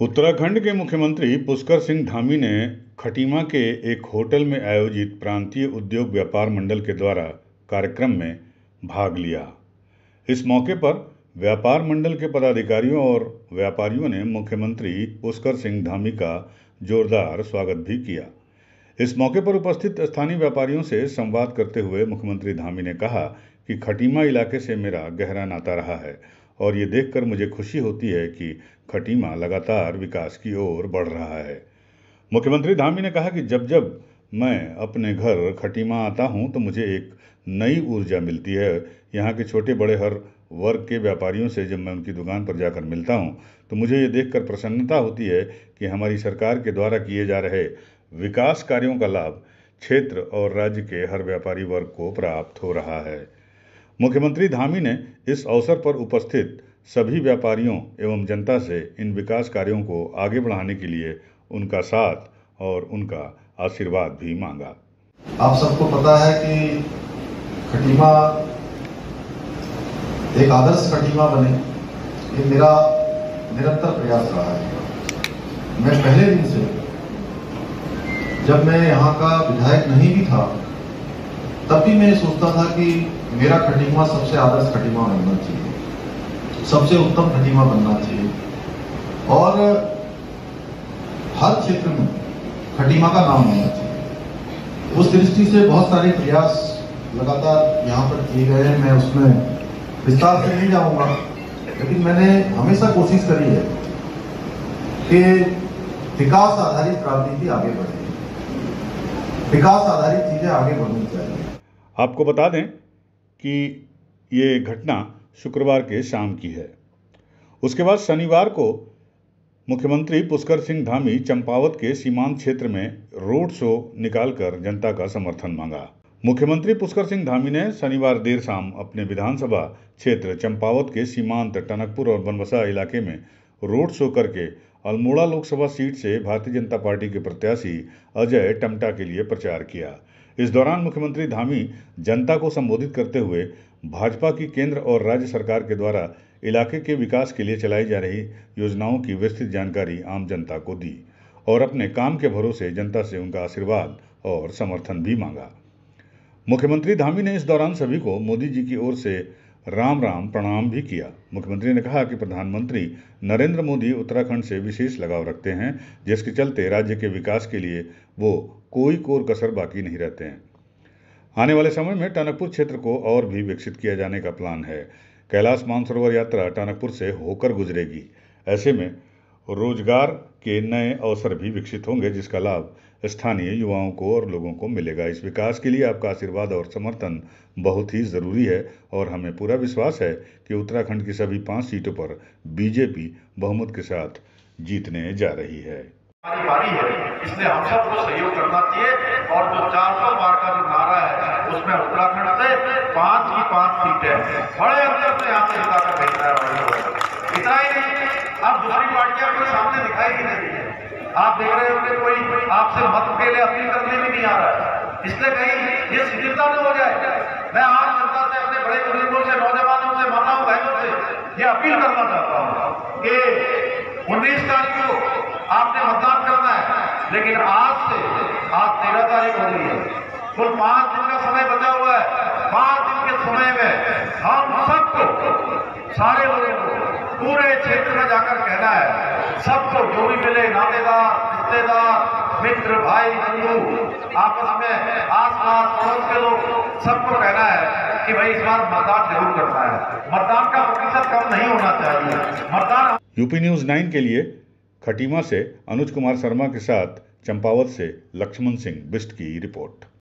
उत्तराखंड के मुख्यमंत्री पुष्कर सिंह धामी ने खटीमा के एक होटल में आयोजित प्रांतीय उद्योग व्यापार मंडल के द्वारा कार्यक्रम में भाग लिया। इस मौके पर व्यापार मंडल के पदाधिकारियों और व्यापारियों ने मुख्यमंत्री पुष्कर सिंह धामी का जोरदार स्वागत भी किया। इस मौके पर उपस्थित स्थानीय व्यापारियों से संवाद करते हुए मुख्यमंत्री धामी ने कहा कि खटीमा इलाके से मेरा गहरा नाता रहा है। और ये देखकर मुझे खुशी होती है कि खटीमा लगातार विकास की ओर बढ़ रहा है। मुख्यमंत्री धामी ने कहा कि जब जब मैं अपने घर खटीमा आता हूँ तो मुझे एक नई ऊर्जा मिलती है। यहाँ के छोटे बड़े हर वर्ग के व्यापारियों से जब मैं उनकी दुकान पर जाकर मिलता हूँ तो मुझे ये देखकर प्रसन्नता होती है कि हमारी सरकार के द्वारा किए जा रहे विकास कार्यों का लाभ क्षेत्र और राज्य के हर व्यापारी वर्ग को प्राप्त हो रहा है। मुख्यमंत्री धामी ने इस अवसर पर उपस्थित सभी व्यापारियों एवं जनता से इन विकास कार्यों को आगे बढ़ाने के लिए उनका साथ और उनका आशीर्वाद भी मांगा। आप सबको पता है कि खटीमा एक आदर्श खटीमा बने। ये मेरा निरंतर प्रयास रहा है। मैं पहले दिन से जब मैं यहाँ का विधायक नहीं भी था तब भी मैं सोचता था कि मेरा खटीमा सबसे आदर्श खटीमा बनना चाहिए। सबसे उत्तम खटीमा बनना चाहिए। और हर क्षेत्र में खटीमा का नाम होना चाहिए। उस दृष्टि से बहुत सारे प्रयास लगातार यहाँ पर किए गए हैं। मैं उसमें विस्तार से नहीं जाऊँगा। लेकिन मैंने हमेशा कोशिश करी है कि विकास आधारित राजनीति आगे बढ़े। विकास आधारित चीज़ें आगे बढ़नी चाहिए। आपको बता दें कि ये घटना शुक्रवार के शाम की है। उसके बाद शनिवार को मुख्यमंत्री पुष्कर सिंह धामी चंपावत के सीमांत क्षेत्र में रोड शो निकालकर जनता का समर्थन मांगा। मुख्यमंत्री पुष्कर सिंह धामी ने शनिवार देर शाम अपने विधानसभा क्षेत्र चंपावत के सीमांत टनकपुर और बनबसा इलाके में रोड शो करके अल्मोड़ा लोकसभा सीट से भारतीय जनता पार्टी के प्रत्याशी अजय टमटा के लिए प्रचार किया। इस दौरान मुख्यमंत्री धामी जनता को संबोधित करते हुए भाजपा की केंद्र और राज्य सरकार के द्वारा इलाके के विकास के लिए चलाई जा रही योजनाओं की विस्तृत जानकारी आम जनता को दी और अपने काम के भरोसे जनता से उनका आशीर्वाद और समर्थन भी मांगा। मुख्यमंत्री धामी ने इस दौरान सभी को मोदी जी की ओर से राम राम प्रणाम भी किया। मुख्यमंत्री ने कहा कि प्रधानमंत्री नरेंद्र मोदी उत्तराखंड से विशेष लगाव रखते हैं, जिसके चलते राज्य के विकास के लिए वो कोई कोर कसर बाकी नहीं रहते हैं। आने वाले समय में टनकपुर क्षेत्र को और भी विकसित किया जाने का प्लान है। कैलाश मानसरोवर यात्रा टनकपुर से होकर गुजरेगी। ऐसे में रोज़गार के नए अवसर भी विकसित होंगे, जिसका लाभ स्थानीय युवाओं को और लोगों को मिलेगा। इस विकास के लिए आपका आशीर्वाद और समर्थन बहुत ही ज़रूरी है और हमें पूरा विश्वास है कि उत्तराखंड की सभी पाँच सीटों पर बीजेपी बहुमत के साथ जीतने जा रही है। हमारी है। इसलिए हम सबको सहयोग करना चाहिए और जो चार सौ बार का जो नारा है, उसमें उत्तराखंड से पाँच की पाँच सीटें। बड़े अंतर से यहाँ से जिताकर भेजना है। इतना ही नहीं, अब दूसरी पार्टियाँ सामने दिखाई ही नहीं है। आप देख रहे होंगे, कोई आपसे मत के लिए अपील करने भी नहीं आ रहा है। इसलिए कहीं ये शिथिलता न हो जाए। मैं आम जनता से अपने बड़े बुज़ुर्गों से, नौजवानों से, माताओं, बहनों से ये अपील करना चाहता हूँ कि उन्नीस तारीख को आपने मतदान करना है, लेकिन आज से, आज तेरह तारीख हो रही है। कुल पाँच दिन का समय बचा हुआ है। पाँच दिन के समय में हम सबको सारे लोगों को पूरे क्षेत्र में जाकर कहना है, सबको जो भी मिले, नातेदार, रिश्तेदार, मित्र, भाई, बंधु, आपस में आस पास पड़ोस के लोग, सबको कहना है कि भाई इस बार मतदान ज़रूर करना है। मतदान का प्रतिशत कम नहीं होना चाहिए। मतदान यूपी न्यूज़ नाइन के लिए खटीमा से अनुज कुमार शर्मा के साथ चंपावत से लक्ष्मण सिंह, बिस्ट की रिपोर्ट।